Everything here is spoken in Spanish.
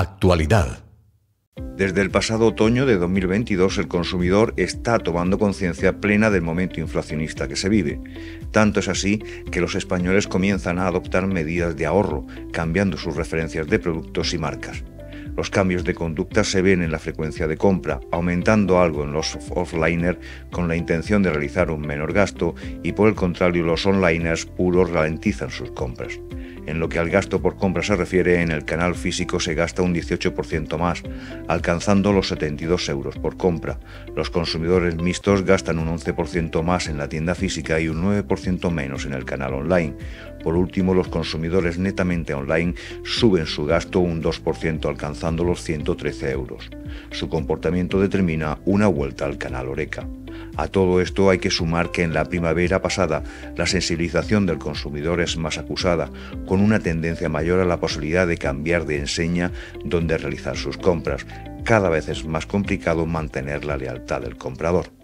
Actualidad. Desde el pasado otoño de 2022 el consumidor está tomando conciencia plena del momento inflacionista que se vive. Tanto es así que los españoles comienzan a adoptar medidas de ahorro, cambiando sus referencias de productos y marcas. Los cambios de conducta se ven en la frecuencia de compra, aumentando algo en los offliners con la intención de realizar un menor gasto y por el contrario los onliners puros ralentizan sus compras. En lo que al gasto por compra se refiere, en el canal físico se gasta un 18% más, alcanzando los 72 euros por compra. Los consumidores mixtos gastan un 11% más en la tienda física y un 9% menos en el canal online. Por último, los consumidores netamente online suben su gasto un 2%, alcanzando los 113 euros. Su comportamiento determina una vuelta al canal Oreca. A todo esto hay que sumar que en la primavera pasada la sensibilización del consumidor es más acusada, con una tendencia mayor a la posibilidad de cambiar de enseña donde realizar sus compras. Cada vez es más complicado mantener la lealtad del comprador.